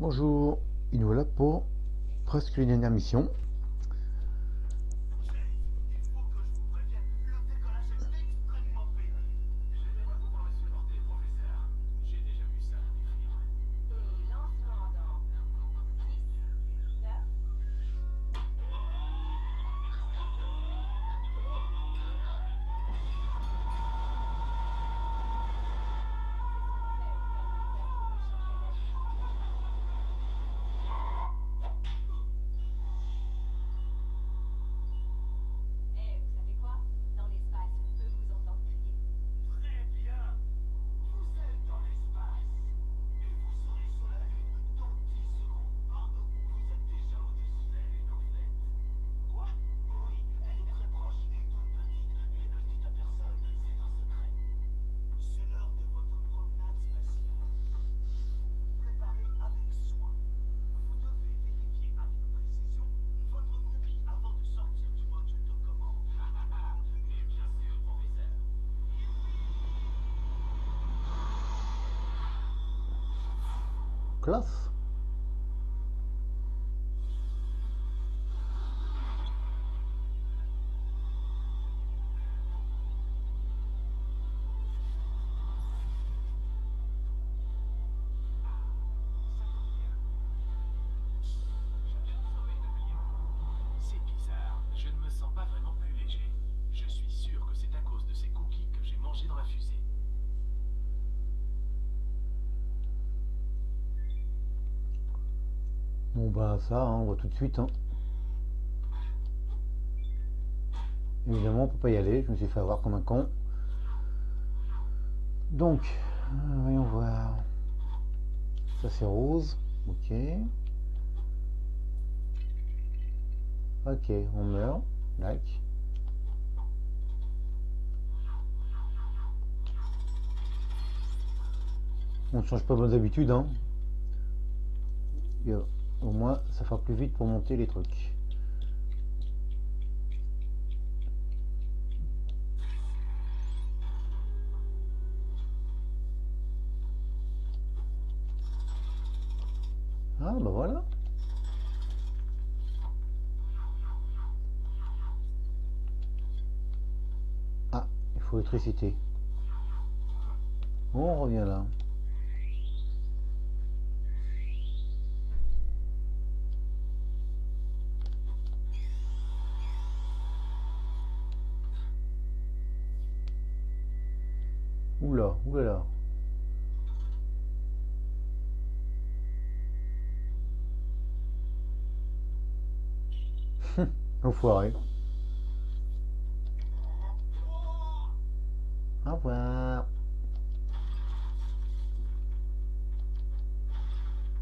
Bonjour, et nous voilà pour presque une dernière mission. plus. Bah ça, hein, on voit tout de suite. hein. Évidemment, on peut pas y aller. Je me suis fait avoir comme un con. Donc, euh, voyons voir. Ça c'est rose. Ok. Ok, on meurt. Like. On ne change pas nos habitudes, hein. Au moins, ça fera plus vite pour monter les trucs. Ah bah voilà. Ah, il faut électricité. On revient là. Oulala. Enfoiré. Au revoir.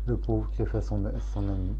Le pauvre qui a fait son, son ami.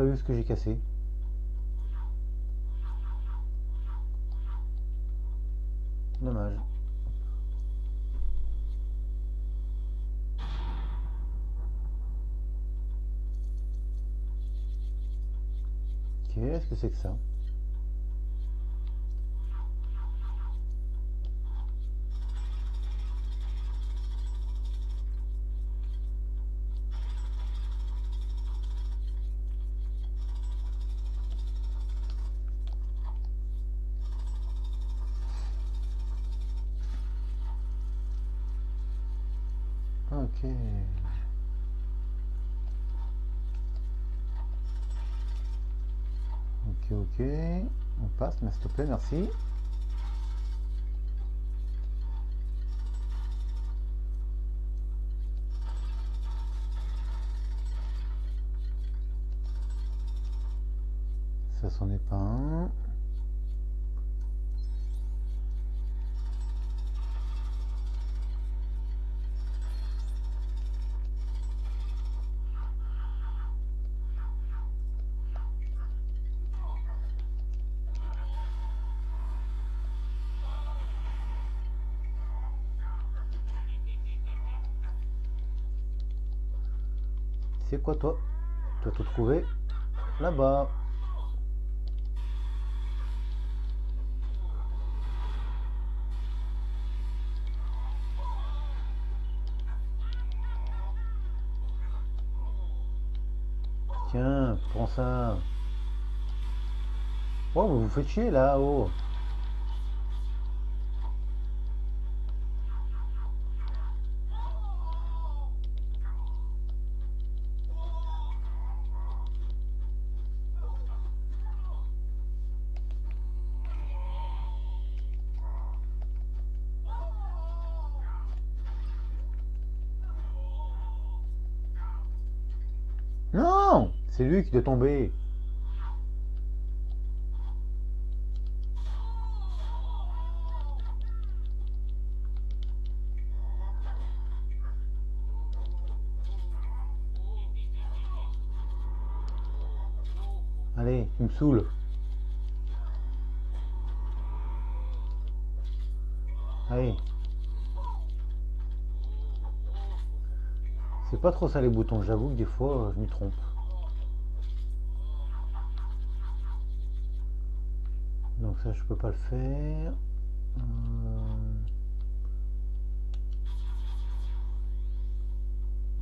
Pas vu ce que j'ai cassé. Dommage. Qu'est-ce que c'est que ça? S'il te plaît, merci. Quoi toi? Tu as tout trouvé Là-bas. Tiens, prends ça. Oh, vous vous faites chier là-haut. C'est lui qui doit tomber. Allez, il me saoule. Allez. C'est pas trop ça les boutons, j'avoue que des fois je m'y trompe. Je peux pas le faire. Euh,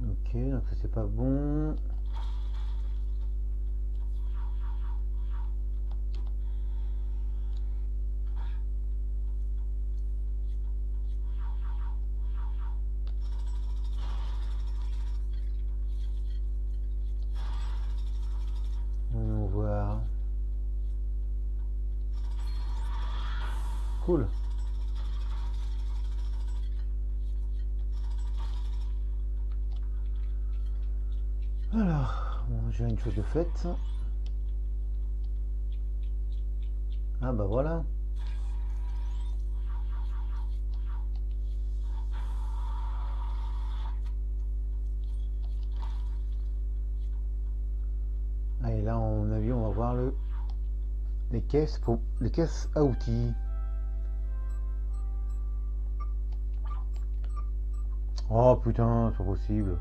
Ok, donc c'est pas bon. Alors, j'ai une chose de faite. Ah bah voilà. Allez, là, en mon avis, on va voir le les caisses pour les caisses à outils. Oh putain, c'est pas possible.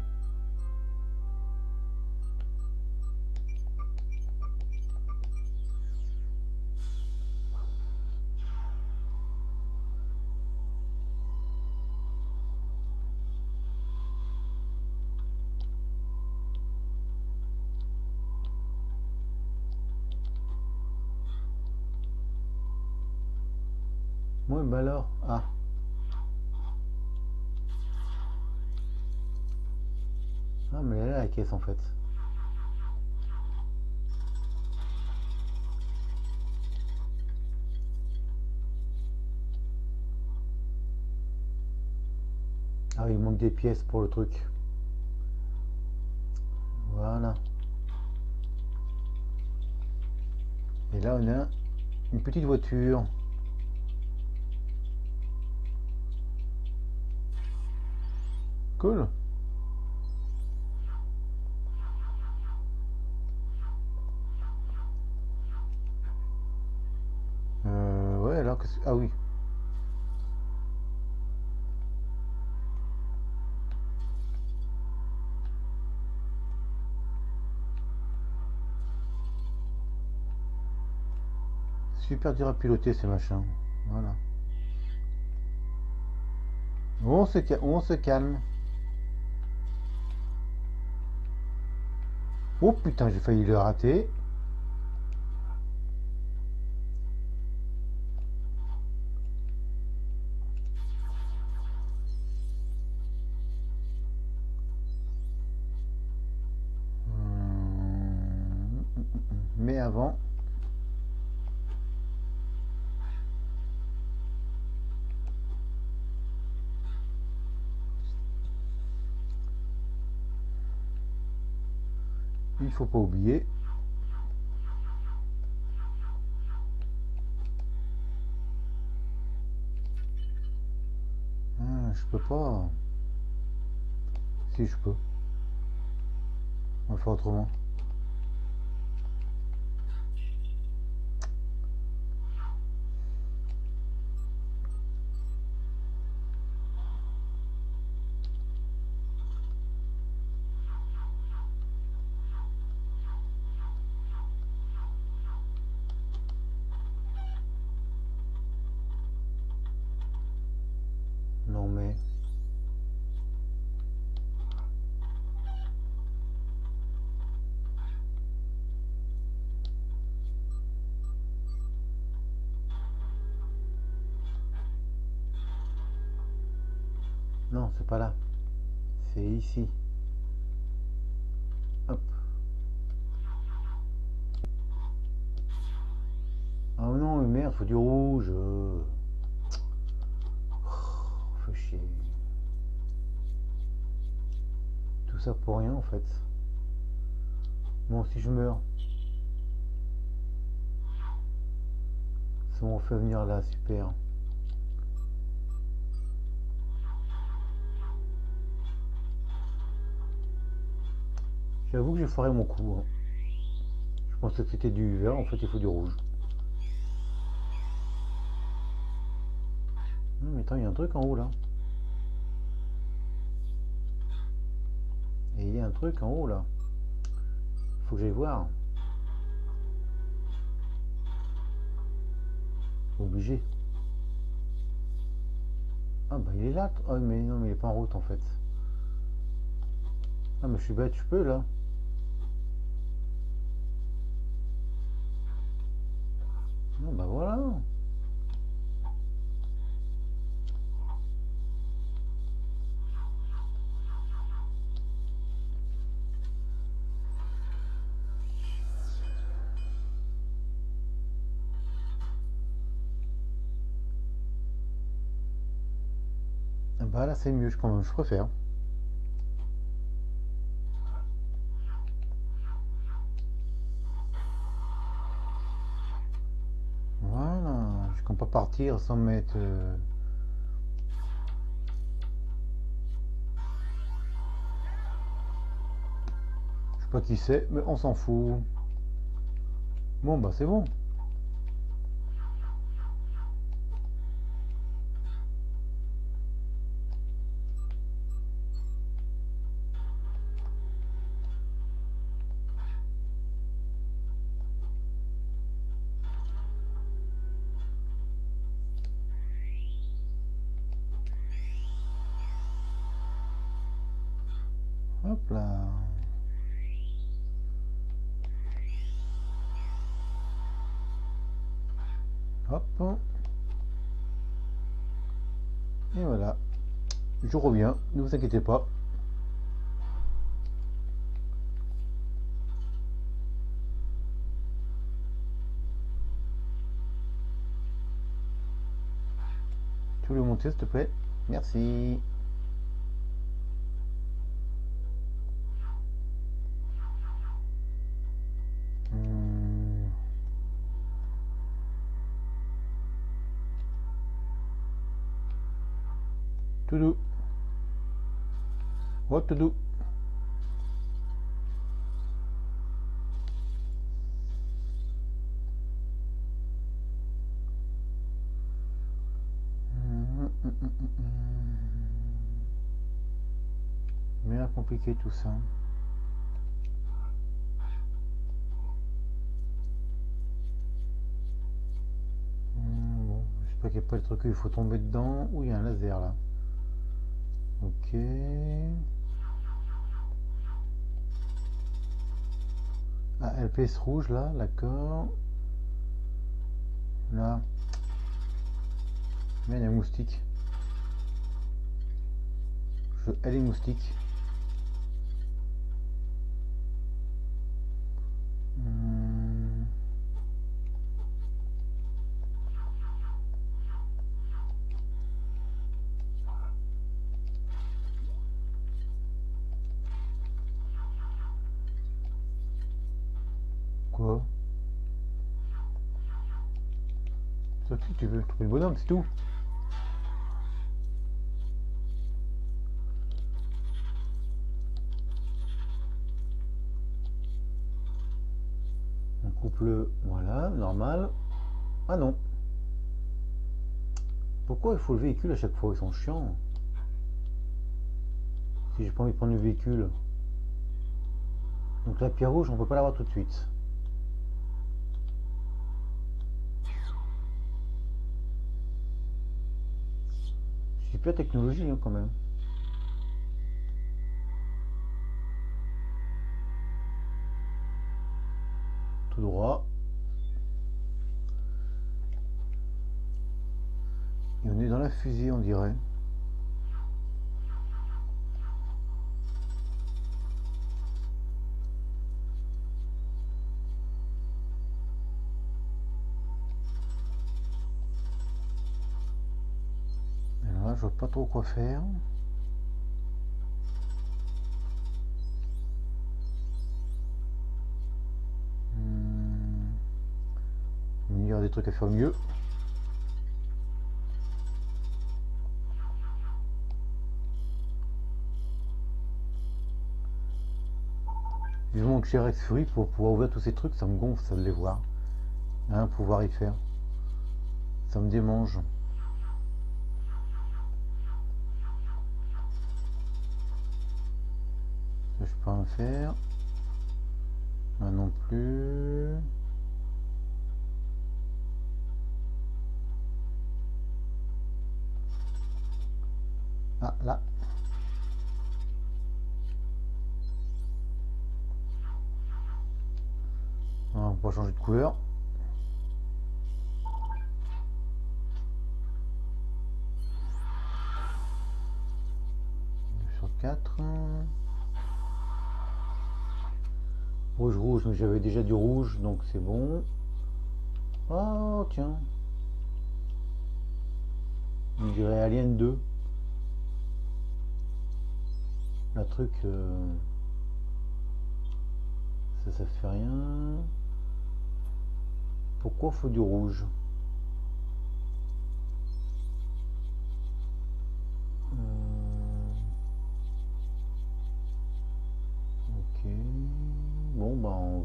Ah, il manque des pièces pour le truc. Voilà. Et là, on a une petite voiture. Cool. Ah oui. Super dur à piloter ces machins. Voilà. On se, on se calme. Oh putain, j'ai failli le rater. Faut pas oublier. Ah, je peux pas. Si je peux. On va faire autrement. C'est pas là. C'est ici. Hop. Oh non, merde, faut du rouge. Oh, faut chier. Tout ça pour rien en fait. Bon, si je meurs. Ça m'en fait venir là, super. J'avoue que j'ai foiré mon coup. hein. Je pensais que c'était du vert, en fait il faut du rouge. Non mais attends, il y a un truc en haut là. Et il y a un truc en haut là. Faut que j'aille voir. Obligé. Ah bah il est là. Oh mais non mais il est pas en route en fait. Ah mais je suis bête, je peux là. Non bah voilà. Ah bah là c'est mieux, je, je préfère. Sans mettre... euh, Je sais pas qui c'est, mais on s'en fout. Bon bah c'est bon. Hop là. Hop. Et voilà. Je reviens, ne vous inquiétez pas. Tu le monter s'il te plaît? Merci. What compliqué tout ça. Hmm, bon, j'espère qu'il n'y a pas le truc où il faut tomber dedans. Ou il y a un laser là? Ok. Ah, LPS rouge là, d'accord. Là. Merde, il y a un moustique. Je elle est moustique. Tu, veux trouver le bonhomme, c'est tout. On coupe le... Voilà, normal. Ah non. Pourquoi il faut le véhicule à chaque fois? Ils sont chiants. Si j'ai pas envie de prendre le véhicule. Donc la pierre rouge, on peut pas l'avoir tout de suite. Technologie hein, quand même. Tout droit. Et on est dans la fusée, on dirait. Je vois pas trop quoi faire. Hmm. Il y a des trucs à faire mieux. Vivement que j'ai Rex Free pour pouvoir ouvrir tous ces trucs, ça me gonfle ça de les voir. Hein, pouvoir y faire. Ça me démange. Peux en faire. Là non plus. Ah, là. On va changer de couleur. J'avais déjà du rouge, donc c'est bon. Oh, tiens. On dirait Alien 2. La truc... euh, Ça, ça fait rien. Pourquoi faut du rouge?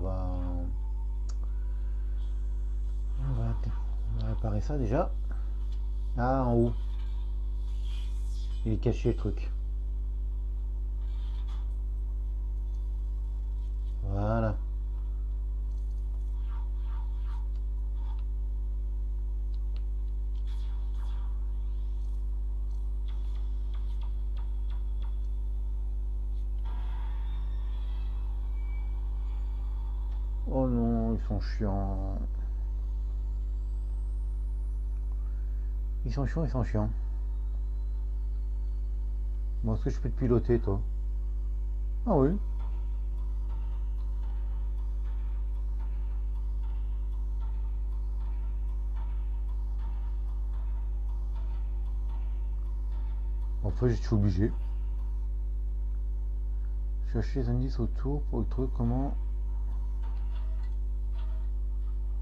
On va, on va réparer ça déjà. Ah, en haut. Il est caché le truc. Ils sont chiants, ils sont chiants. Bon, est-ce que je peux te piloter, toi? Ah oui. En fait, je suis obligé. Chercher les indices autour pour trouver comment...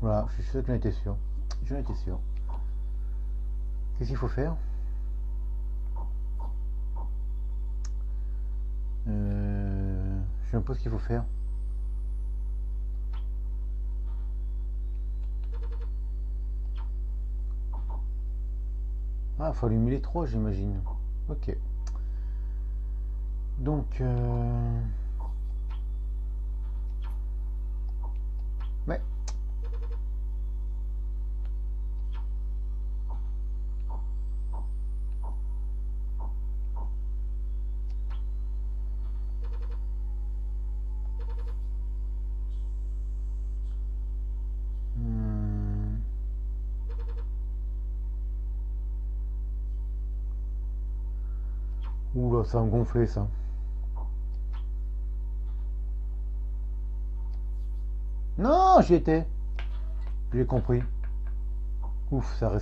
Voilà, je suis sûr que j'en étais sûr. J'en étais sûr. Qu'est-ce qu'il faut faire euh, Je sais même pas ce qu'il faut faire. Ah, il faut allumer les trois, j'imagine. Ok. Donc... Euh... ça gonfler ça. Non, j'y étais. J'ai compris. Ouf, ça a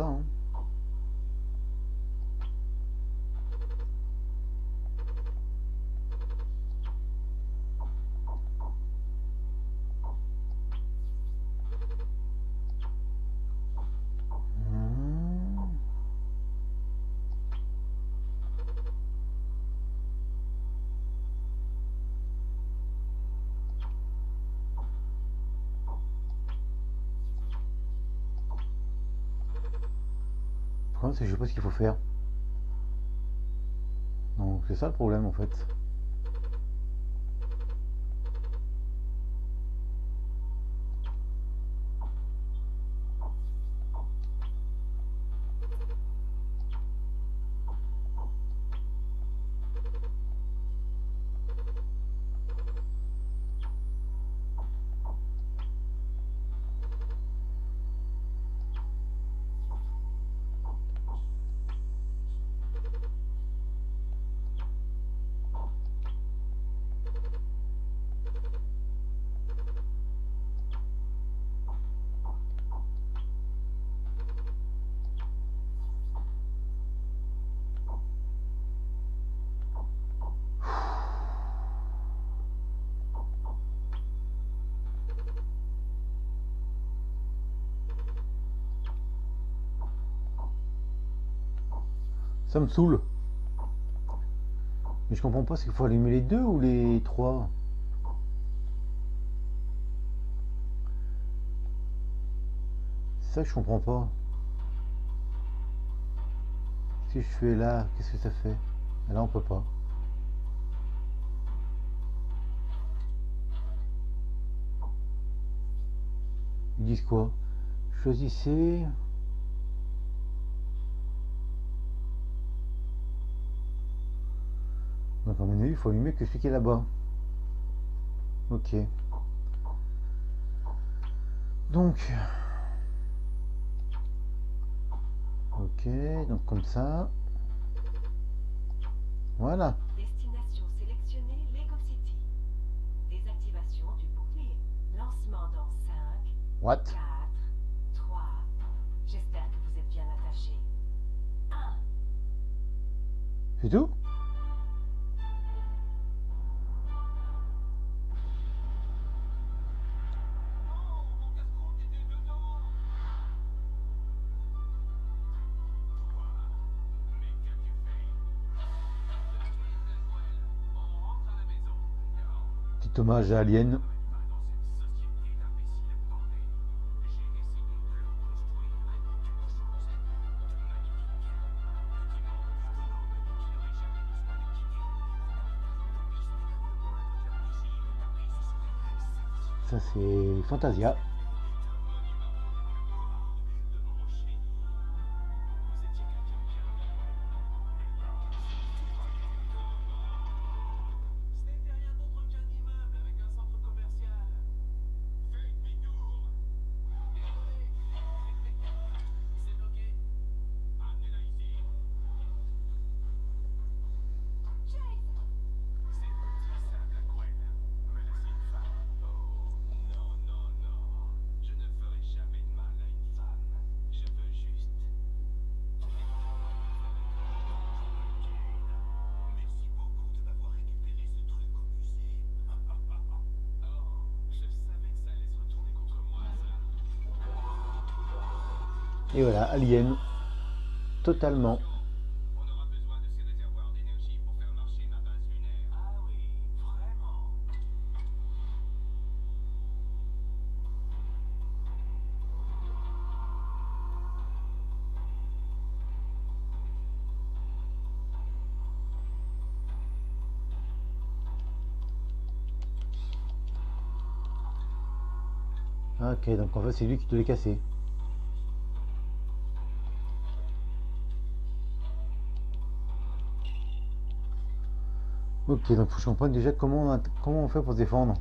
resté. Non, c'est que je sais pas ce qu'il faut faire. Donc c'est ça le problème en fait. Me saoule. Mais je comprends pas, c'est qu'il faut allumer les deux ou les trois? Ça je comprends pas. Si je fais là, qu'est-ce que ça fait? Là, on peut pas. Ils disent quoi? Choisissez. Donc à mon avis, il faut allumer que celui qui est là-bas. Ok. Donc. Ok, donc comme ça. Voilà. Destination sélectionnée Lego City. Désactivation du bouclier. Lancement dans 5, What? 4, 3. J'espère que vous êtes bien attachés. 1. C'est tout? Le Paris, Ça c'est Fantasia. Lunaire. Ah oui, vraiment. Ok, donc en fait c'est lui qui te l'est cassé. Ok, donc faut que je comprenne déjà comment on, a- comment on fait pour se défendre.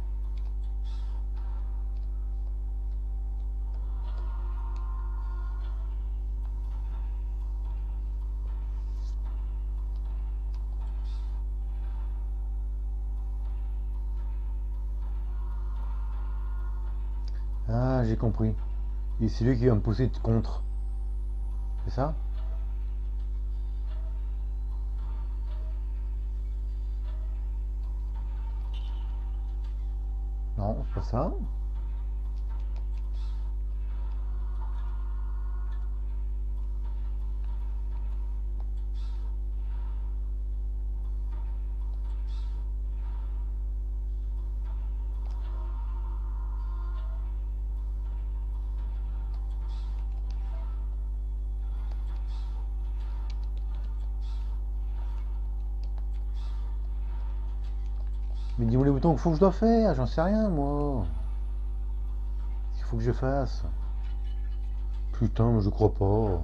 Ah, j'ai compris. Et c'est lui qui va me pousser contre. C'est ça? Non, faut que je dois faire, j'en sais rien moi. Il faut que je fasse. Putain, mais je crois pas.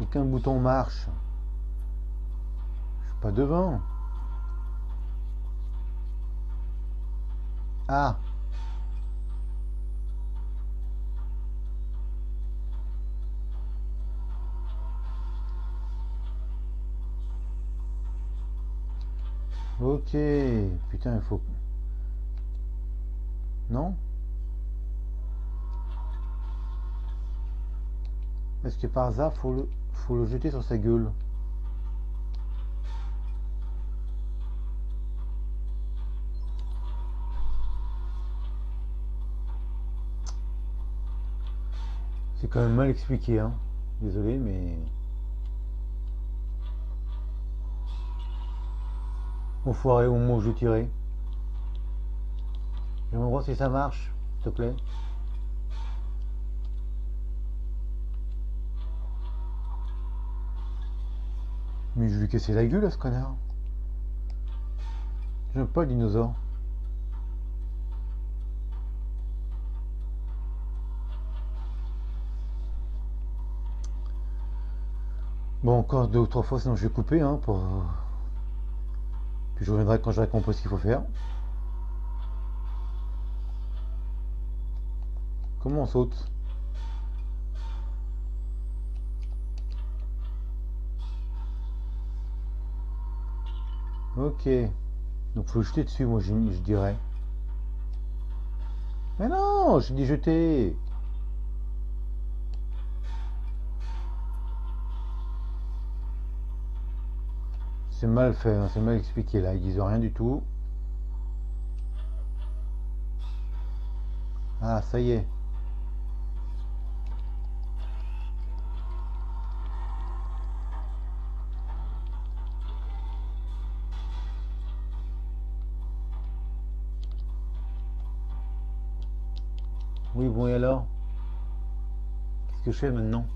Aucun bouton marche. Je suis pas devant. Ah Ok, putain, il faut... Non Est-ce que par hasard, faut le, faut le jeter sur sa gueule C'est quand même mal expliqué, hein. Désolé, mais... Enfoiré au où je tirais. J'aimerais voir si ça marche, s'il te plaît. Mais je lui casser la gueule à ce connard. J'aime pas le dinosaure. Bon, encore deux ou trois fois, sinon je vais couper, hein, pour... Puis je reviendrai quand j'aurai compris ce qu'il faut faire. Comment on saute? Ok. Donc faut jeter dessus, moi je, je dirais. Mais non, j'ai dit jeter. C'est mal fait, hein, c'est mal expliqué là, ils disent rien du tout. Ah, ça y est. Oui, bon, et alors? Qu'est-ce que je fais maintenant?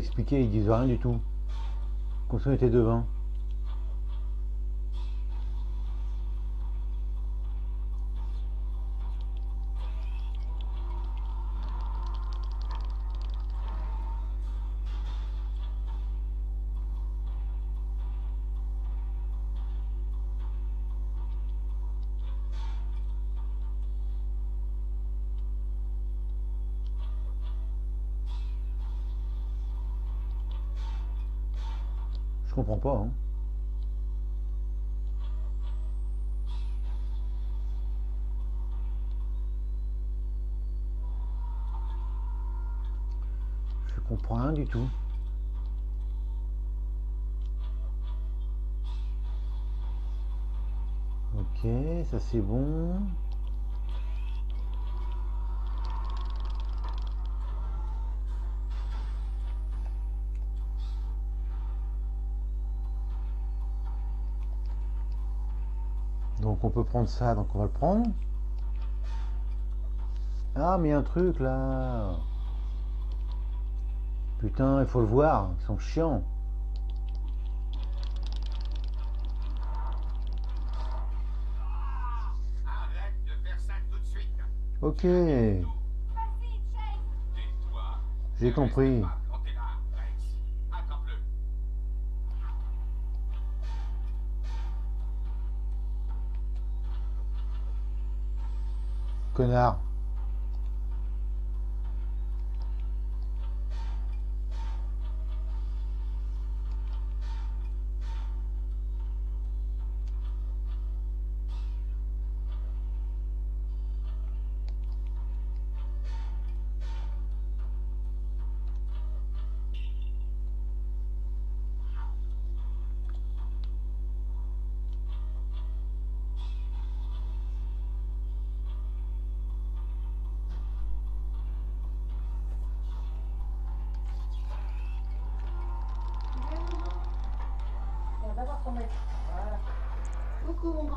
Expliqué, ils disent rien du tout. Comme si on était devant. Ok, ça c'est bon. Donc on peut prendre ça, donc on va le prendre. Ah mais un truc là. Putain, il faut le voir, ils sont chiants. Arrête de faire ça tout de suite. Ok, j'ai compris. Connard. Coucou mon.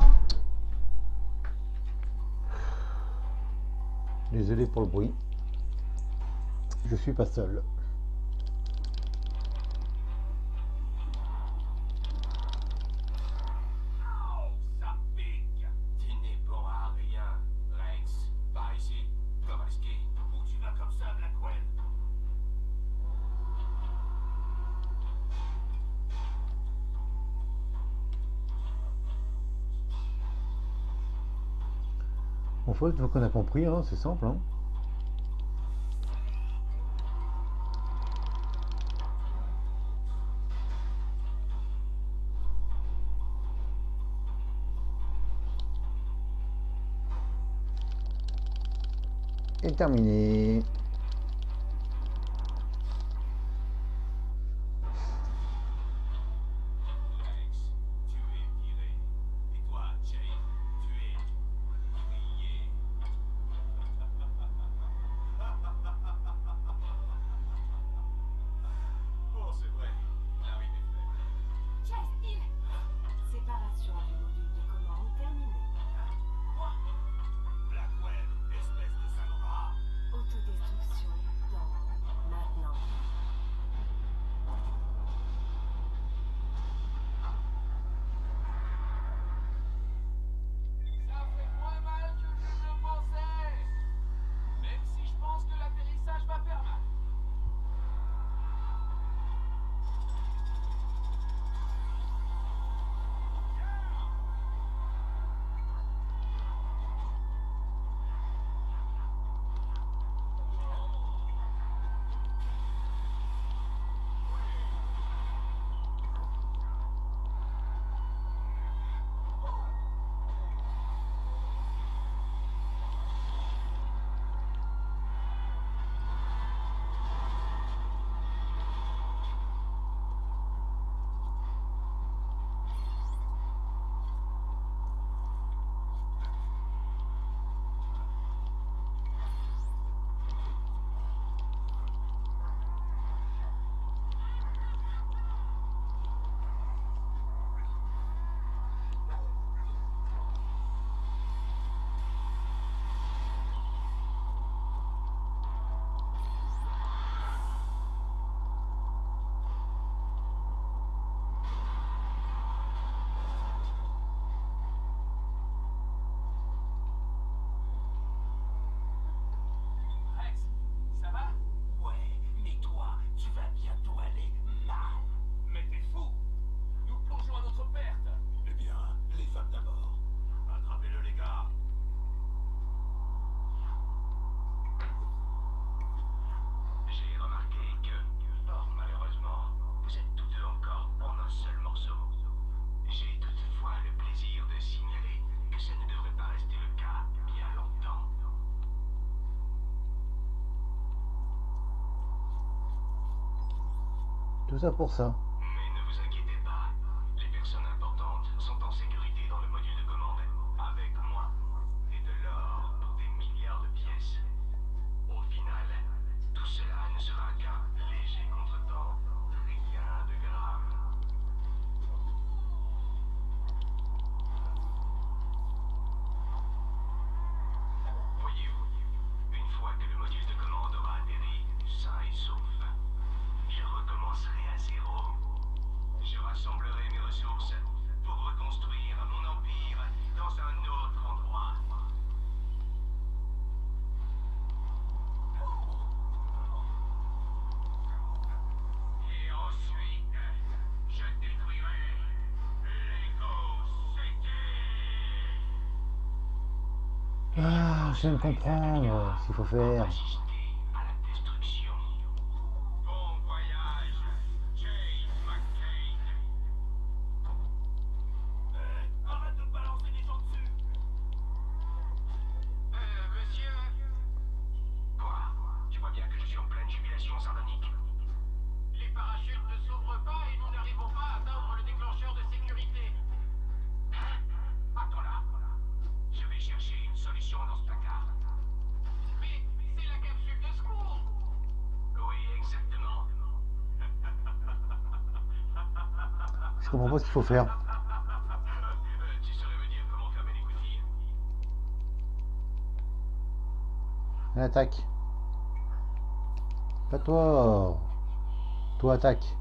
Désolé pour le bruit. Je suis pas seul. chose, donc on a compris, hein, c'est simple. Hein. Et terminé. tout ça pour ça. personne comprend euh, ce qu'il faut faire. Coutilles Elle attaque. Pas toi. Toi attaque.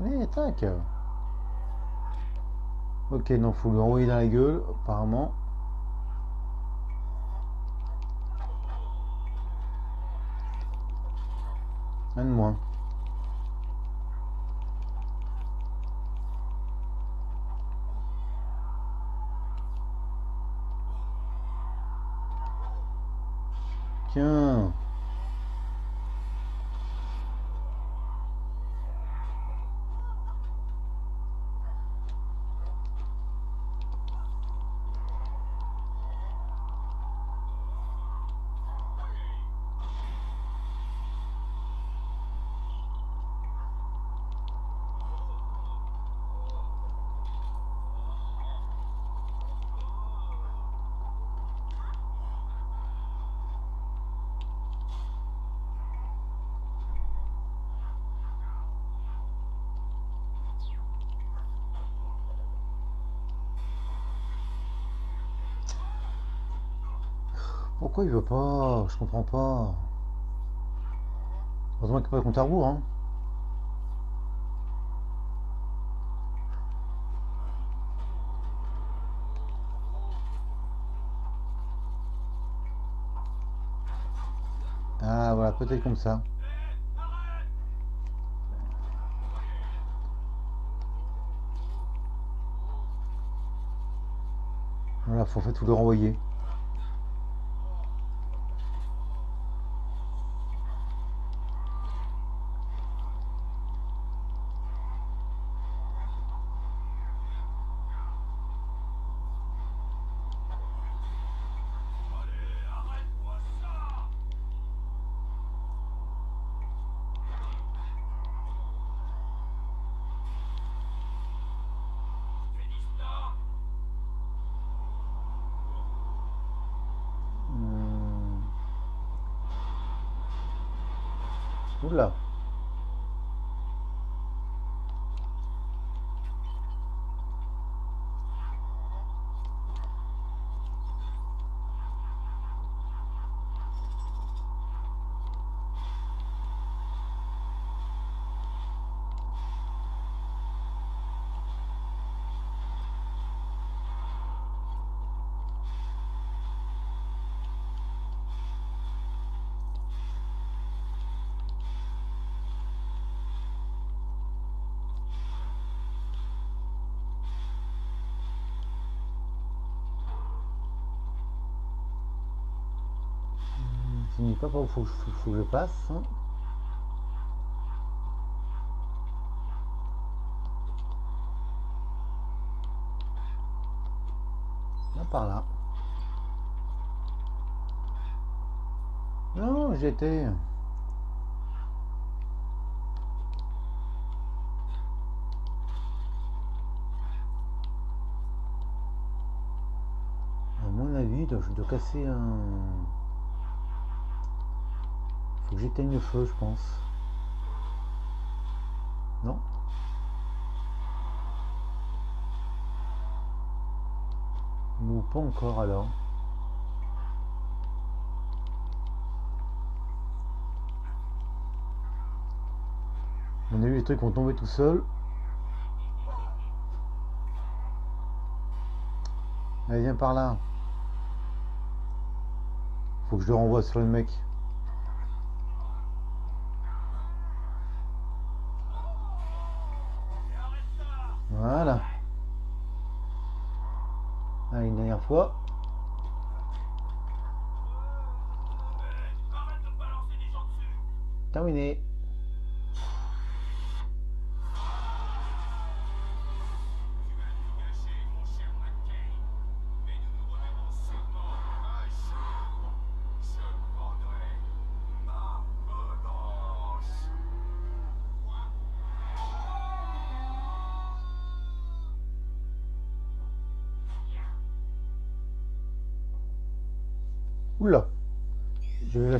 Allez, attaque. Ok, non, faut lui envoyer dans la gueule, apparemment. Un de moins. Pourquoi il veut pas Je comprends pas. Heureusement qu'il n'y a pas de compte à rebours, hein. Ah voilà, peut-être comme ça. Voilà, faut en fait tout le renvoyer. postulado. Pas par où faut, faut- que je passe. hein. Là, par là. Non, j'étais. À mon avis, je dois casser un. Faut que j'éteigne le feu, je pense. Non? Ou pas encore alors? On a vu les trucs vont tomber tout seuls. Allez, viens par là. Faut que je le renvoie sur le mec. Fois. Arrête de me balancer des gens dessus Terminé.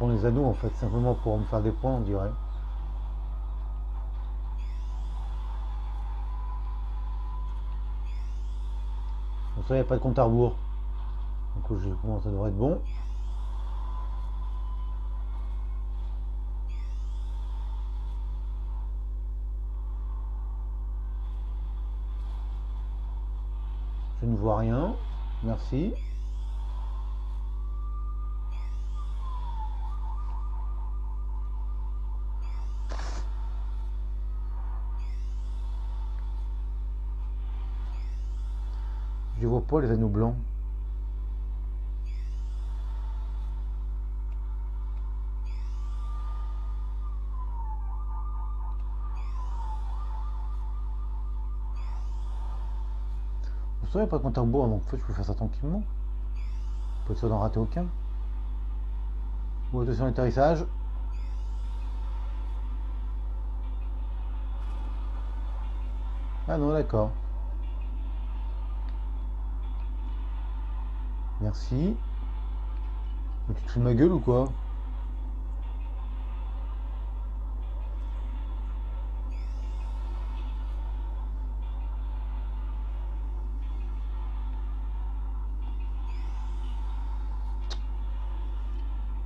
Les anneaux en fait, simplement pour me faire des points on dirait. Bon, ça, a pas de compte à rebours. Donc je commence, ça devrait être bon. Je ne vois rien. Merci. Les anneaux blancs. Vous savez pas compter bois, donc en fait je peux faire ça tranquillement. Pas être sûr d'en rater aucun. Bon, attention l'atterrissage. Ah non, d'accord. Merci. Tu te fous de ma gueule ou quoi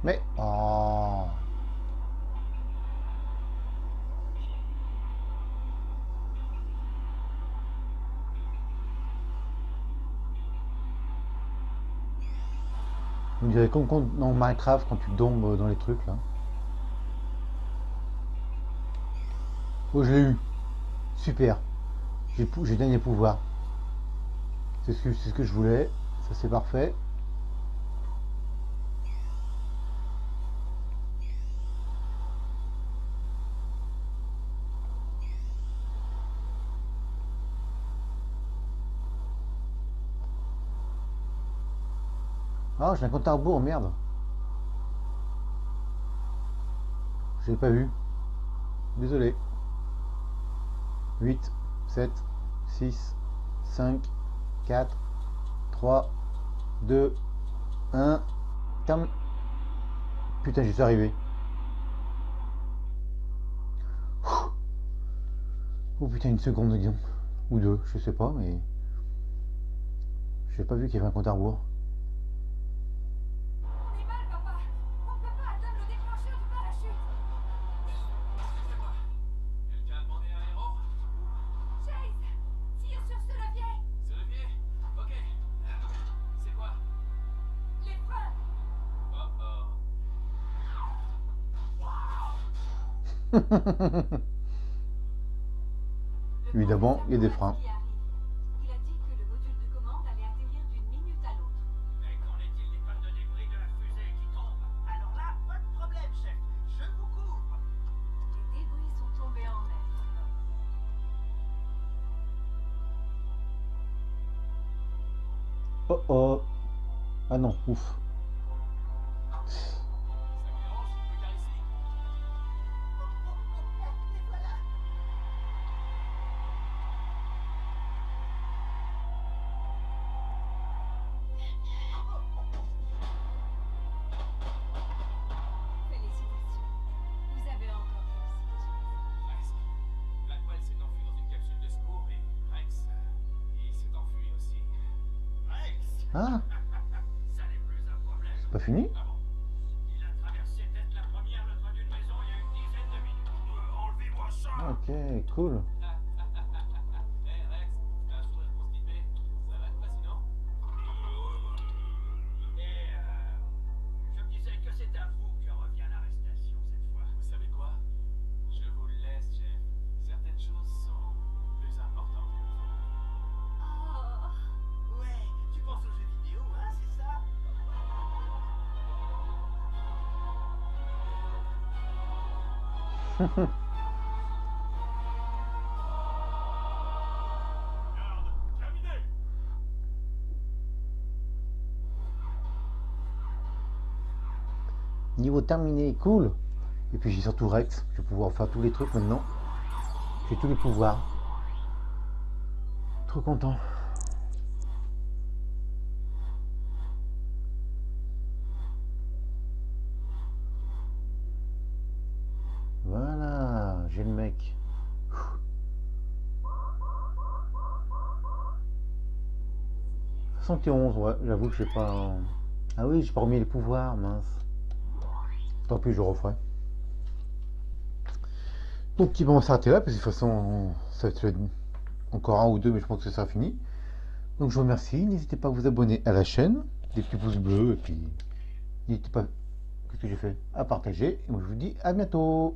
Mais... Oh. On dirait comme dans Minecraft quand tu tombes dans les trucs là. Oh, je l'ai eu. Super. J'ai gagné pouvoir. C'est ce que je voulais. Ça c'est parfait. J'ai un compte à rebours, merde. Je l'ai pas vu. Désolé. 8, 7, 6, 5, 4, 3, 2, 1. Terme. Putain, j'y suis arrivé. Oh putain, une seconde, disons. Ou deux, je sais pas, mais. J'ai pas vu qu'il y avait un compte à rebours. Évidemment, il y a des freins. Ok, cool. Terminé, cool. Et puis j'ai surtout Rex. Je vais pouvoir faire tous les trucs maintenant. J'ai tous les pouvoirs. Trop content. Voilà, j'ai le mec. 71, ouais, j'avoue que j'ai pas. Ah oui, j'ai pas remis les pouvoirs, mince. Tant pis, je referai. Donc, ils vont s'arrêter là, parce que de toute façon, ça va être encore un ou deux, mais je pense que ça sera fini. Donc, je vous remercie. N'hésitez pas à vous abonner à la chaîne, des petits pouces bleus, et puis n'hésitez pas, qu'est-ce que j'ai fait? À partager. Et moi, je vous dis à bientôt.